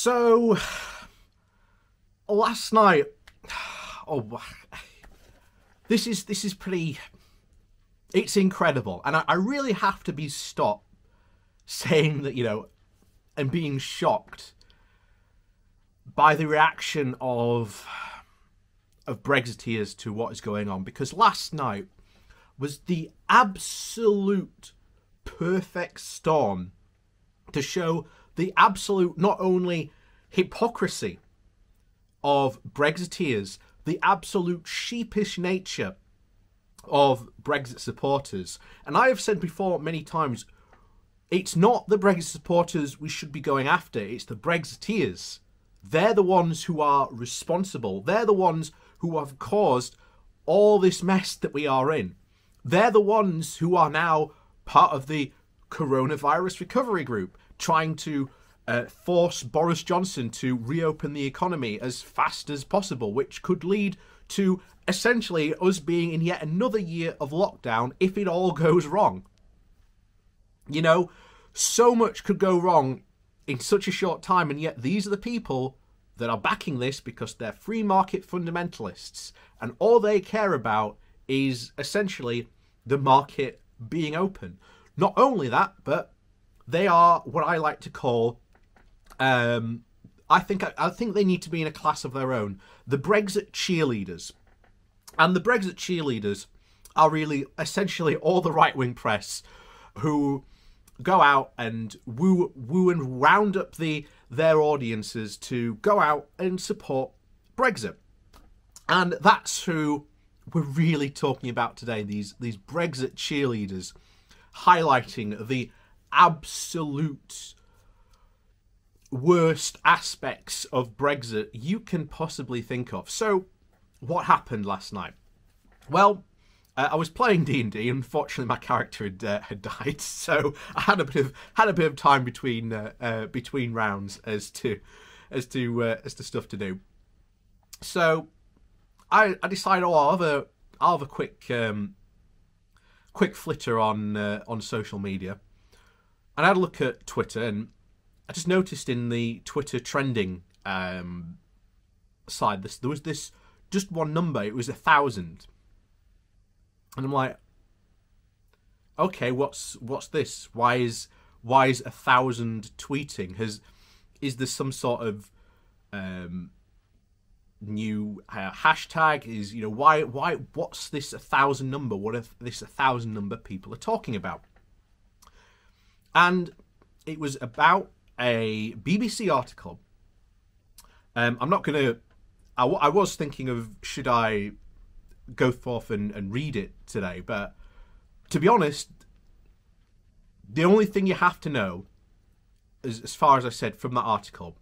So last night, oh, this is this is pretty. It's incredible, and I, I really have to be stopped saying that you know, and being shocked by the reaction of of Brexiteers to what is going on because last night was the absolute perfect storm to show the absolute not only hypocrisy of Brexiteers, the absolute sheepish nature of Brexit supporters. And I have said before many times, it's not the Brexit supporters we should be going after, it's the Brexiteers. They're the ones who are responsible. They're the ones who have caused all this mess that we are in. They're the ones who are now part of the coronavirus recovery group, trying to uh, force Boris Johnson to reopen the economy as fast as possible, which could lead to essentially us being in yet another year of lockdown if it all goes wrong. You know, so much could go wrong in such a short time, and yet these are the people that are backing this because they're free market fundamentalists, and all they care about is essentially the market being open. Not only that, but they are what I like to call um, I think I think they need to be in a class of their own. The Brexit cheerleaders, and the Brexit cheerleaders are really essentially all the right wing press who go out and woo woo and round up the their audiences to go out and support Brexit. And that's who we're really talking about today, these these Brexit cheerleaders highlighting the absolute worst aspects of Brexit you can possibly think of. So, what happened last night? Well, uh, I was playing D and D. Unfortunately, my character had, uh, had died, so I had a bit of had a bit of time between uh, uh between rounds as to as to uh, as to stuff to do. So, I I decided, oh, I'll have a I'll have a quick um, quick flitter on uh, on social media, and I had a look at Twitter and I just noticed in the Twitter trending um, side, this there was this just one number. It was a thousand, and I'm like, okay, what's what's this? Why is why is a thousand tweeting? Has is there some sort of um, new uh, hashtag? Is you know why why what's this a thousand number? What if this a thousand number people are talking about? And it was about a BBC article. Um, I'm not going to. I, I was thinking of should I go forth and, and read it today, but to be honest, the only thing you have to know, as, as far as I said from that article,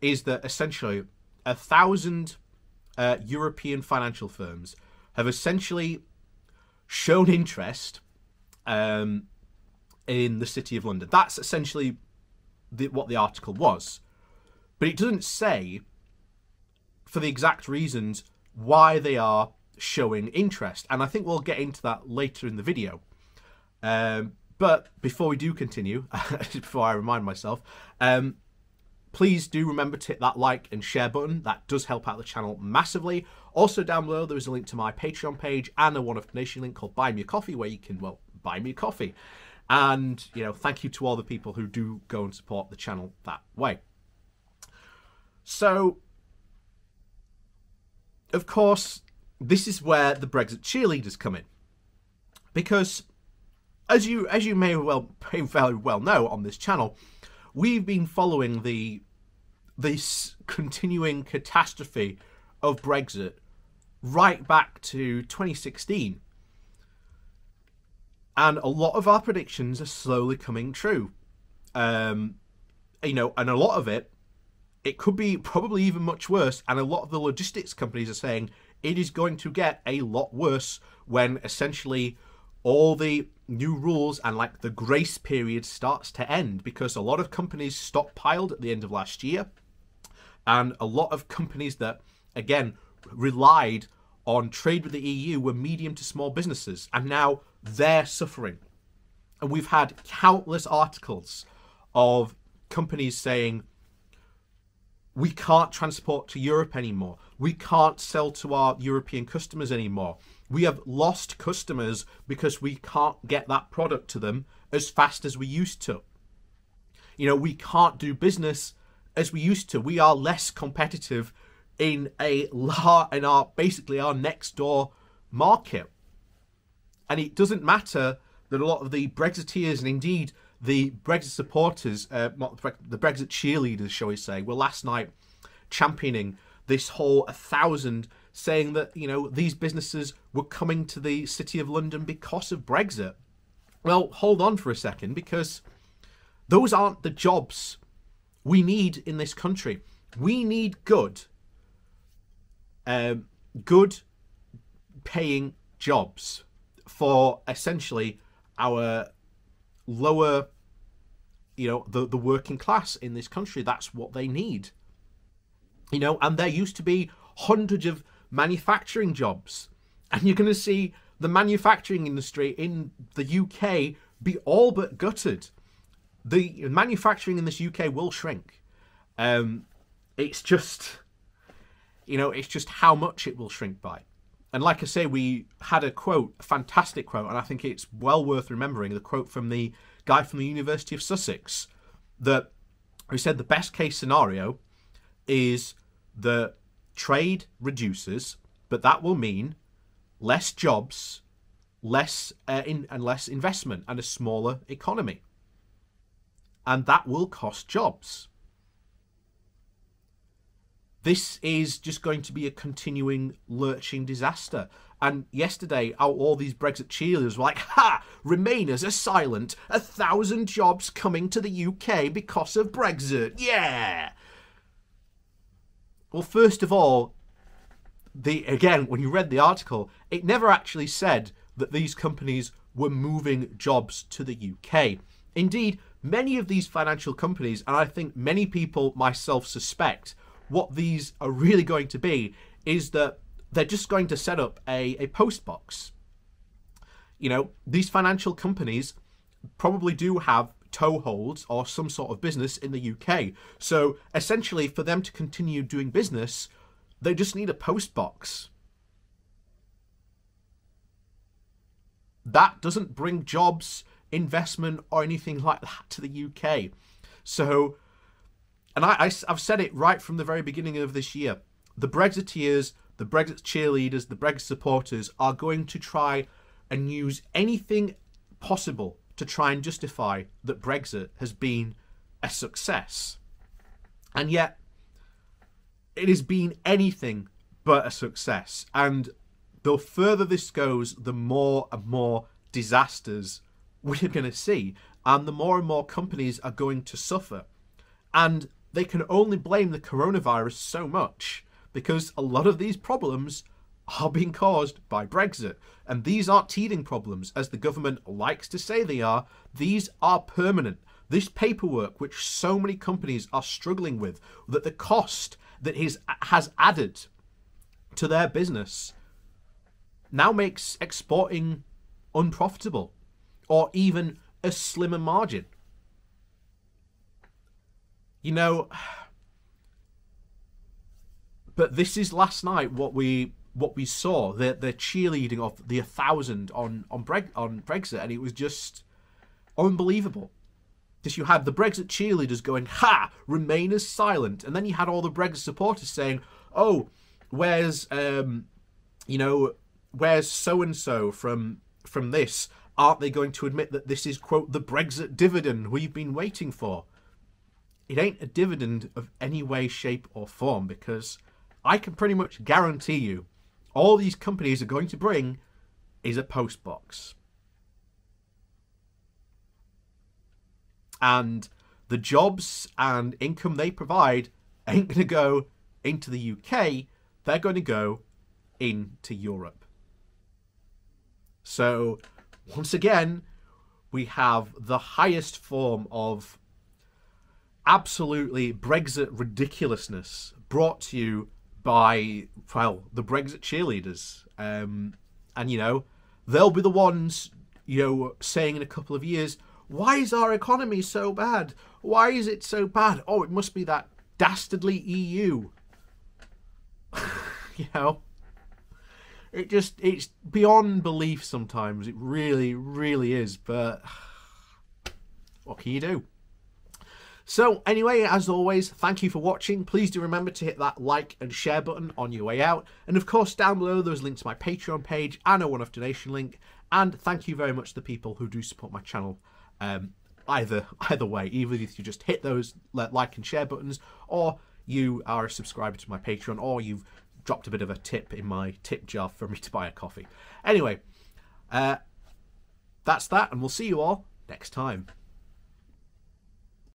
is that essentially a thousand uh, European financial firms have essentially shown interest um, in the City of London. That's essentially the, what the article was. But it doesn't say, for the exact reasons, why they are showing interest. And I think we'll get into that later in the video. Um, but before we do continue, before I remind myself, um, please do remember to hit that like and share button. That does help out the channel massively. Also, down below, there is a link to my Patreon page and a one-off donation link called Buy Me a Coffee, where you can, well, buy me a coffee. And, you know, thank you to all the people who do go and support the channel that way. So, of course, this is where the Brexit cheerleaders come in. Because, as you as you may well very well know on this channel, we've been following the this continuing catastrophe of Brexit right back to 2016 and a lot of our predictions are slowly coming true. Um, you know, and a lot of it, it could be probably even much worse. And a lot of the logistics companies are saying it is going to get a lot worse when essentially all the new rules and like the grace period starts to end because a lot of companies stockpiled at the end of last year, and a lot of companies that again relied on trade with the EU were medium to small businesses, and now they're suffering. And we've had countless articles of companies saying, we can't transport to Europe anymore. We can't sell to our European customers anymore. We have lost customers because we can't get that product to them as fast as we used to. You know, we can't do business as we used to. We are less competitive in a in our basically our next door market. And it doesn't matter that a lot of the Brexiteers and indeed the Brexit supporters, uh, the Brexit cheerleaders, shall we say, were last night championing this whole a thousand, saying that you know these businesses were coming to the city of London because of Brexit. Well, hold on for a second, because those aren't the jobs we need in this country. We need good, um, good paying jobs for essentially our lower, you know, the, the working class in this country. That's what they need. You know, and there used to be hundreds of manufacturing jobs. And you're going to see the manufacturing industry in the UK be all but gutted. The manufacturing in this UK will shrink. Um, it's just, you know, it's just how much it will shrink by. And like I say, we had a quote, a fantastic quote, and I think it's well worth remembering the quote from the guy from the University of Sussex that who said the best case scenario is that trade reduces, but that will mean less jobs, less uh, in, and less investment, and a smaller economy, and that will cost jobs. This is just going to be a continuing lurching disaster. And yesterday, all these Brexit cheerleaders were like, ha! Remainers are silent. A thousand jobs coming to the UK because of Brexit. Yeah! Well, first of all, the again, when you read the article, it never actually said that these companies were moving jobs to the UK. Indeed, many of these financial companies, and I think many people myself suspect, what these are really going to be is that they're just going to set up a, a post box. You know, these financial companies probably do have toeholds or some sort of business in the UK. So essentially, for them to continue doing business, they just need a post box. That doesn't bring jobs, investment, or anything like that to the UK. So and I, I, have said it right from the very beginning of this year. The Brexiteers, the Brexit cheerleaders, the Brexit supporters are going to try and use anything possible to try and justify that Brexit has been a success. And yet, it has been anything but a success. And the further this goes, the more and more disasters we're going to see. And the more and more companies are going to suffer. And they can only blame the coronavirus so much because a lot of these problems are being caused by Brexit. And these aren't teething problems, as the government likes to say they are. These are permanent. This paperwork, which so many companies are struggling with, that the cost that is, has added to their business now makes exporting unprofitable or even a slimmer margin. You know, but this is last night what we what we saw the the cheerleading of the thousand on on Breg, on Brexit, and it was just unbelievable. Because you had the Brexit cheerleaders going, "Ha! Remain as silent," and then you had all the Brexit supporters saying, "Oh, where's um, you know, where's so and so from from this? Aren't they going to admit that this is quote the Brexit dividend we've been waiting for?" It ain't a dividend of any way, shape, or form because I can pretty much guarantee you all these companies are going to bring is a post box. And the jobs and income they provide ain't going to go into the UK, they're going to go into Europe. So, once again, we have the highest form of absolutely Brexit ridiculousness brought to you by, well, the Brexit cheerleaders. Um, and, you know, they'll be the ones, you know, saying in a couple of years, why is our economy so bad? Why is it so bad? Oh, it must be that dastardly EU. you know, it just it's beyond belief sometimes. It really, really is. But what can you do? So, anyway, as always, thank you for watching. Please do remember to hit that like and share button on your way out. And of course, down below, there's links to my Patreon page and a one off donation link. And thank you very much to the people who do support my channel. Um, either either way, either if you just hit those like and share buttons, or you are a subscriber to my Patreon, or you've dropped a bit of a tip in my tip jar for me to buy a coffee. Anyway, uh, that's that, and we'll see you all next time.